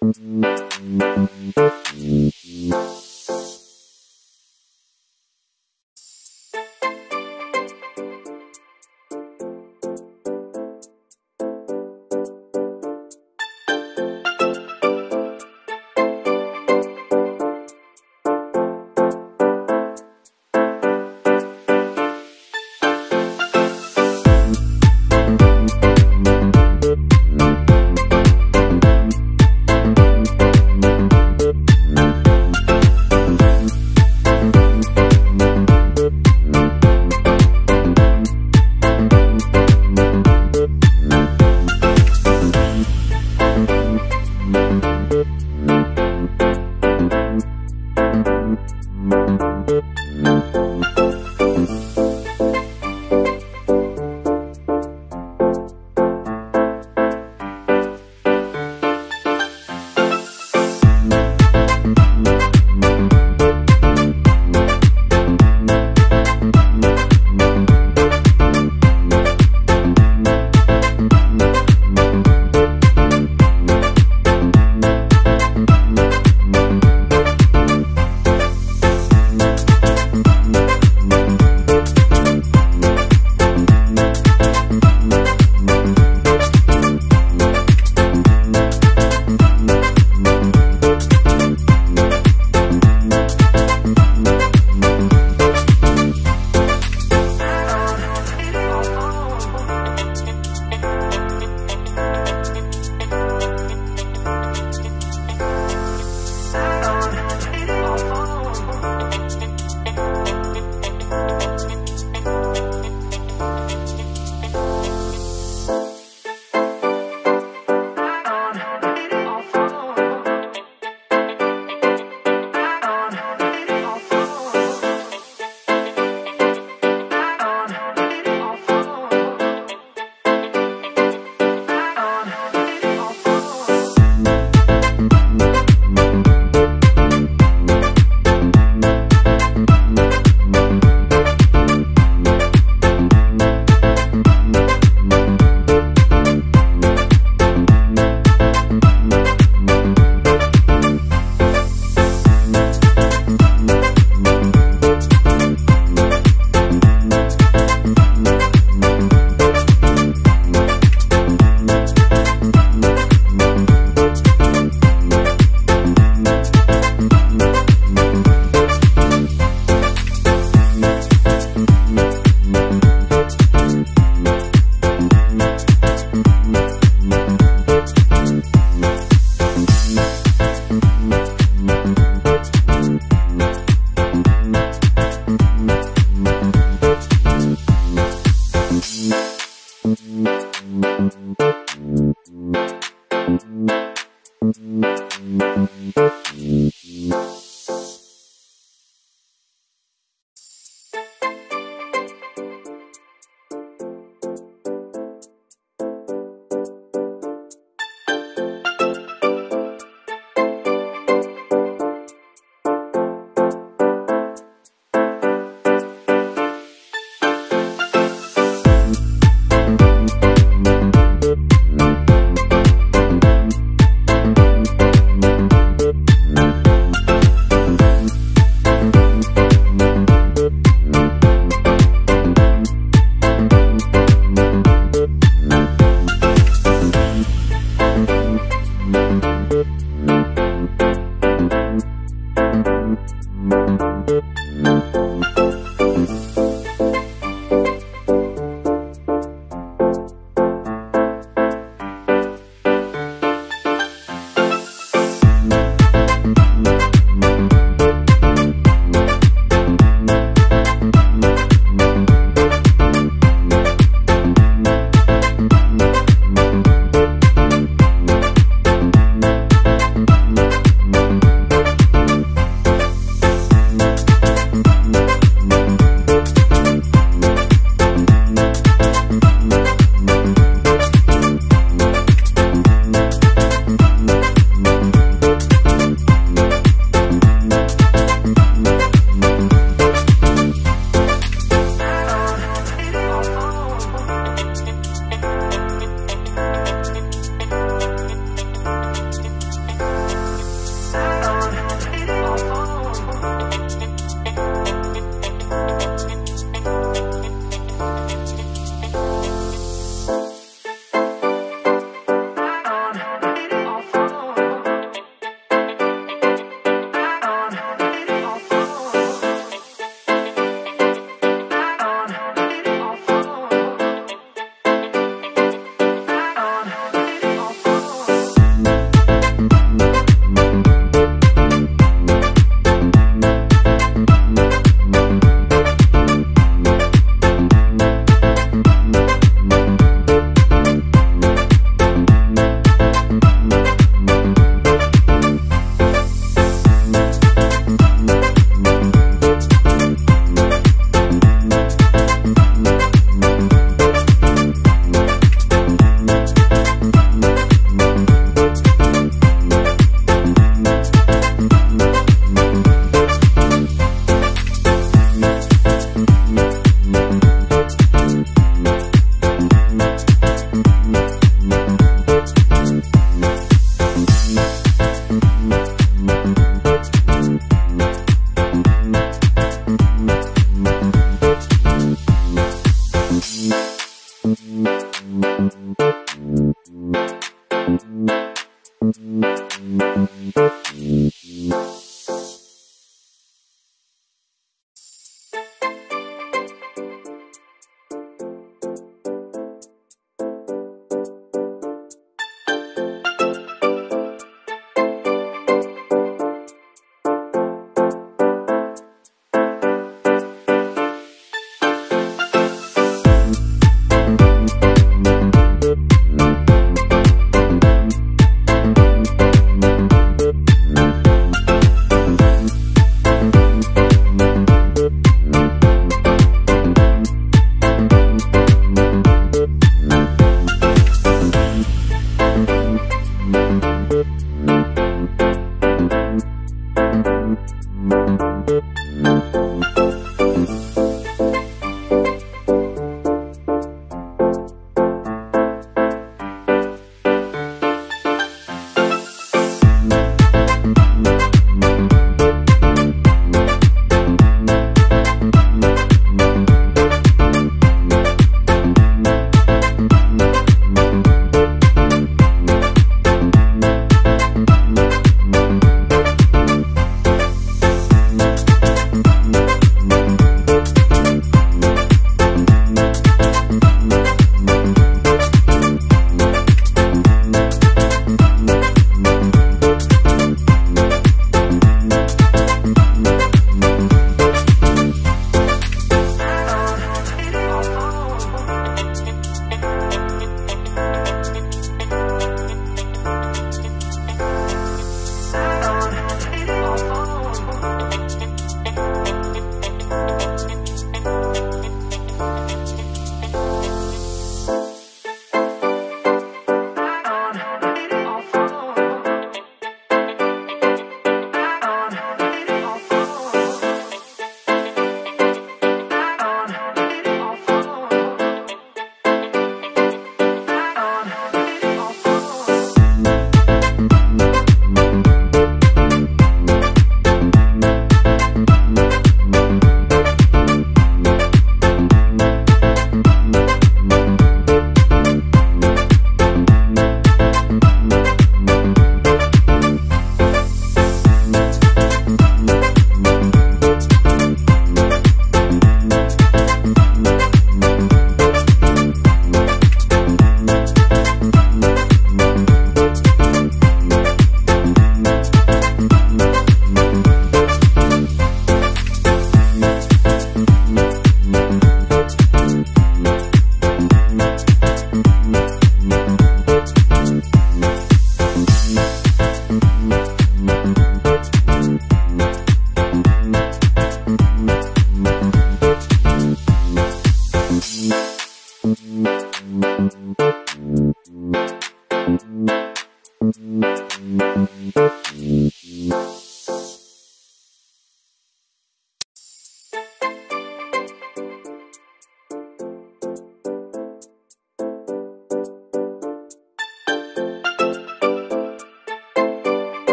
Thank you.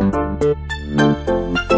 嗯。